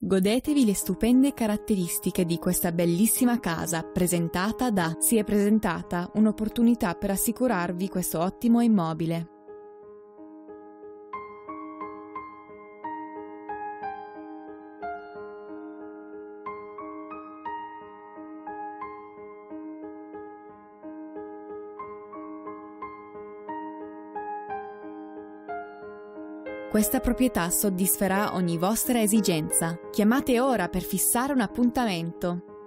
Godetevi le stupende caratteristiche di questa bellissima casa presentata da Si è presentata un'opportunità per assicurarvi questo ottimo immobile. Questa proprietà soddisferà ogni vostra esigenza. Chiamate ora per fissare un appuntamento.